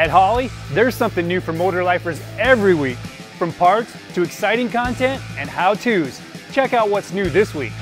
At Holley, there's something new for motor lifers every week. From parts to exciting content and how-tos. Check out what's new this week.